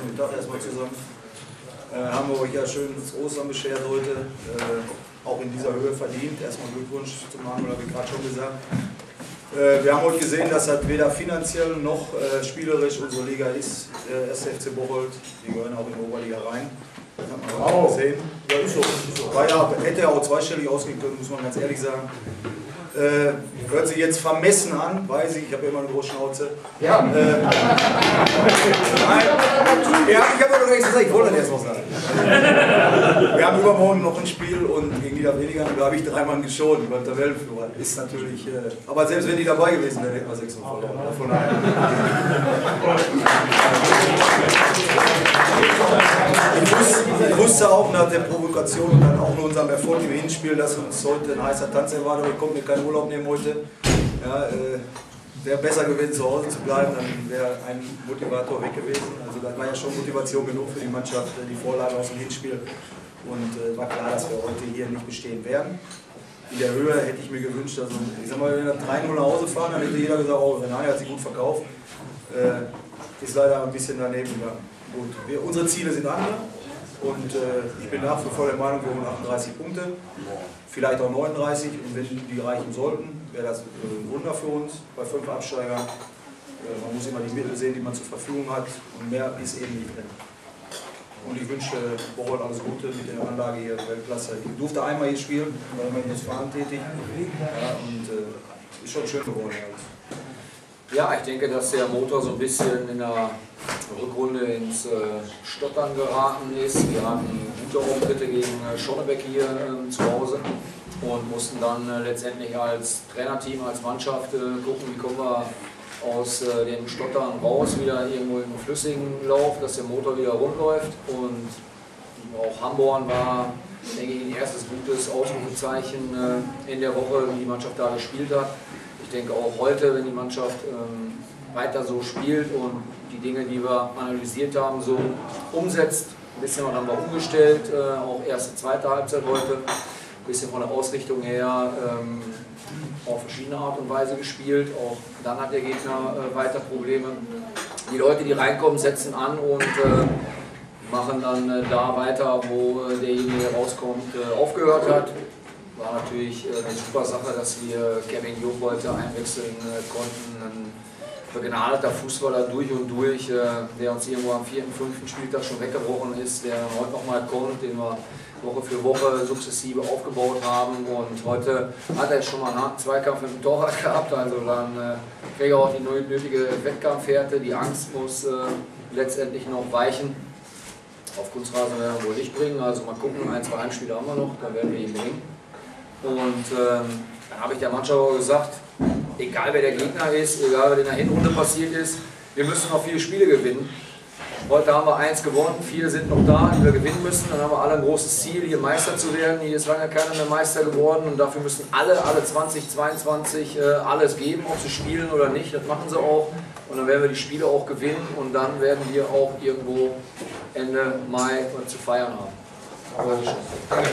Guten Tag erstmal zusammen. Äh, haben wir euch ja schön das Ostern beschert heute. Äh, auch in dieser Höhe verdient. Erstmal Glückwunsch zum Manuel, habe ich gerade schon gesagt. Äh, wir haben heute gesehen, dass das weder finanziell noch äh, spielerisch unsere Liga ist. Äh, SFC Bocholt, die gehören auch in die Oberliga rein. Das hat man auch gesehen. Ja. Ist so. War ja, hätte ja auch zweistellig ausgehen können, muss man ganz ehrlich sagen. Äh, hört sich jetzt vermessen an, weiß ich, ich habe ja immer eine große Schnauze. Ja. Äh, nein, ja, ich habe ja noch extra gesagt, ich wollte das erst noch sagen. Wir haben übermorgen noch ein Spiel und gegen Niederweniger, da habe ich drei Mann geschont beim Tabellenführer. Ist natürlich, äh, aber selbst wenn die dabei gewesen wären, hätten wir 6 verloren. Von daher. Wusste, auch nach der Provokation und dann auch nach unserem Erfolg im Hinspiel, dass uns heute ein heißer Tanz erwartet. Wir konnten keinen Urlaub nehmen heute. Ja, äh, wäre besser gewesen, zu Hause zu bleiben, dann wäre ein Motivator weg gewesen. Also das war ja schon Motivation genug für die Mannschaft, äh, die Vorlage aus dem Hinspiel. Und äh, war klar, dass wir heute hier nicht bestehen werden. In der Höhe hätte ich mir gewünscht, also ich sag mal, wenn wir 3-0 nach Hause fahren, dann hätte jeder gesagt, oh, Renate hat sich gut verkauft. Äh, ist leider ein bisschen daneben gegangen. Gut, wir, unsere Ziele sind andere und äh, ich bin nach wie vor der Meinung, wir holen 38 Punkte, vielleicht auch 39 und wenn die reichen sollten, wäre das äh, ein Wunder für uns bei fünf Absteigern. Äh, man muss immer die Mittel sehen, die man zur Verfügung hat und mehr ist eben nicht drin. Und ich wünsche Bocholt alles Gute mit der Anlage hier, Weltklasse. Ich durfte einmal hier spielen, war immer in Westfalen tätig ja, und äh, ist schon schön geworden. Ja, ich denke, dass der Motor so ein bisschen in der Rückrunde ins äh, Stottern geraten ist. Wir hatten gute Auftritte gegen äh, Schonnebeck hier äh, zu Hause und mussten dann äh, letztendlich als Trainerteam, als Mannschaft gucken, wie kommen wir aus dem Stottern raus, wieder irgendwo im flüssigen Lauf, dass der Motor wieder rund. Und auch Hamborn war, denke ich, ein erstes gutes Ausrufezeichen in der Woche, wie die Mannschaft da gespielt hat ich denke auch heute, wenn die Mannschaft ähm, weiter so spielt und die Dinge, die wir analysiert haben, so umsetzt, ein bisschen haben wir umgestellt, äh, auch erste, zweite Halbzeit heute, ein bisschen von der Ausrichtung her ähm, auf verschiedene Art und Weise gespielt. Auch dann hat der Gegner äh, weiter Probleme. Die Leute, die reinkommen, setzen an und äh, machen dann äh, da weiter, wo äh, derjenige, der rauskommt, äh, aufgehört hat war natürlich eine super Sache, dass wir Kevin Job heute einwechseln konnten. Begnadeter Fußballer durch und durch, äh, der uns irgendwo am vierten, fünften Spieltag schon weggebrochen ist, der heute nochmal kommt, den wir Woche für Woche sukzessive aufgebaut haben. Und heute hat er schon mal einen harten Zweikampf mit dem Torwart gehabt, also dann äh, kriegt er auch die nötige Wettkampfhärte. Die Angst muss äh, letztendlich noch weichen. Auf Kunstrasen werden wir wohl nicht bringen, also mal gucken, ein, zwei Einspieler haben wir noch, dann werden wir ihn bringen. Und ähm, dann habe ich der Mannschaft gesagt, egal wer der Gegner ist, egal wer in der Hinrunde passiert ist, wir müssen noch viele Spiele gewinnen. Heute haben wir eins gewonnen, vier sind noch da, die wir gewinnen müssen. Dann haben wir alle ein großes Ziel, hier Meister zu werden. Hier ist lange keiner mehr Meister geworden und dafür müssen alle, alle 2022 äh, alles geben, ob sie spielen oder nicht. Das machen sie auch. Und dann werden wir die Spiele auch gewinnen und dann werden wir auch irgendwo Ende Mai zu feiern haben.